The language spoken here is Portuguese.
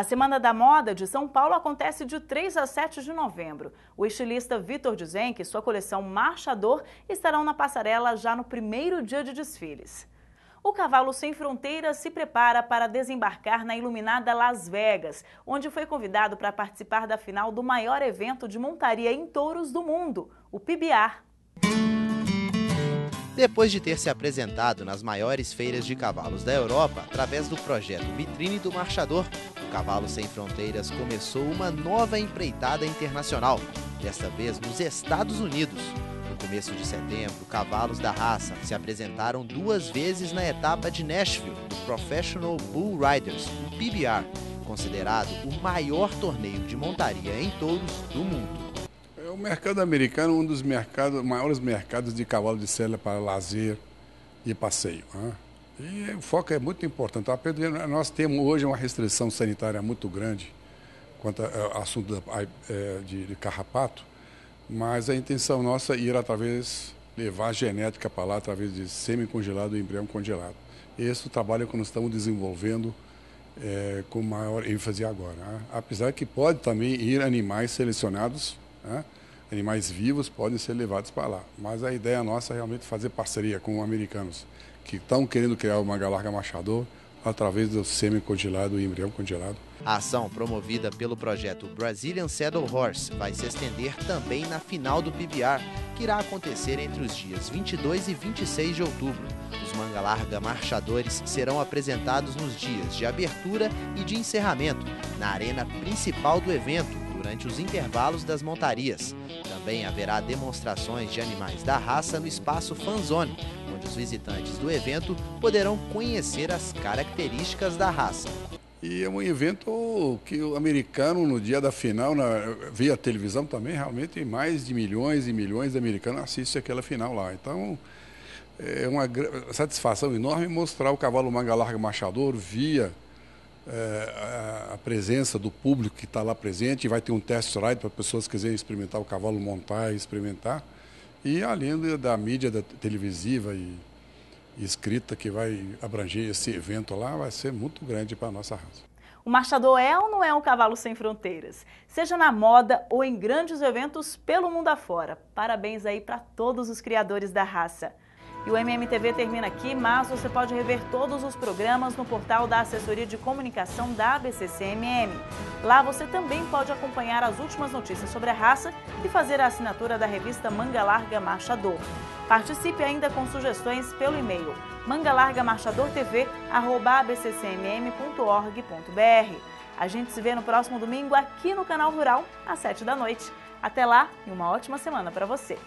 A Semana da Moda de São Paulo acontece de 3 a 7 de novembro. O estilista Vitor Duzenck e sua coleção Marchador estarão na passarela já no primeiro dia de desfiles. O Cavalo Sem Fronteiras se prepara para desembarcar na iluminada Las Vegas, onde foi convidado para participar da final do maior evento de montaria em touros do mundo, o PBR. Depois de ter se apresentado nas maiores feiras de cavalos da Europa através do projeto Vitrine do Marchador, o Cavalo Sem Fronteiras começou uma nova empreitada internacional, desta vez nos Estados Unidos. No começo de setembro, cavalos da raça se apresentaram duas vezes na etapa de Nashville do Professional Bull Riders, o PBR, considerado o maior torneio de montaria em touros do mundo. Mercado americano é um dos mercados, maiores mercados de cavalo de sela para lazer e passeio. Né? E o foco é muito importante. Nós temos hoje uma restrição sanitária muito grande quanto ao assunto é, de carrapato, mas a intenção nossa é ir através, levar a genética para lá através de semi-congelado e embrião congelado. Esse é o trabalho que nós estamos desenvolvendo é, com maior ênfase agora. Né? Apesar que pode também ir animais selecionados, né? Animais vivos podem ser levados para lá. Mas a ideia nossa é realmente fazer parceria com americanos que estão querendo criar uma galarga machador através do semi-congelado e embrião congelado. A ação promovida pelo projeto Brazilian Saddle Horse vai se estender também na final do PBR, que irá acontecer entre os dias 22 e 26 de outubro. Os manga larga marchadores serão apresentados nos dias de abertura e de encerramento, na arena principal do evento, durante os intervalos das montarias. Também haverá demonstrações de animais da raça no espaço Fanzone, onde os visitantes do evento poderão conhecer as características da raça. E é um evento que o americano, no dia da final, na, via televisão também, realmente mais de milhões e milhões de americanos assistem aquela final lá. Então, é uma satisfação enorme mostrar o cavalo manga larga machador via é, a, presença do público que está lá presente, vai ter um test ride para pessoas que quiserem experimentar o cavalo, montar e experimentar. E além da mídia da televisiva e, e escrita que vai abranger esse evento lá, vai ser muito grande para a nossa raça. O marchador é ou não é um cavalo sem fronteiras? Seja na moda ou em grandes eventos pelo mundo afora. Parabéns aí para todos os criadores da raça. E o MMTV termina aqui, mas você pode rever todos os programas no portal da Assessoria de Comunicação da ABCCMM. Lá você também pode acompanhar as últimas notícias sobre a raça e fazer a assinatura da revista Manga Larga Marchador. Participe ainda com sugestões pelo e-mail mangalargamarchadortv.abccmm.org.br. A gente se vê no próximo domingo aqui no Canal Rural, às 7 da noite. Até lá e uma ótima semana para você!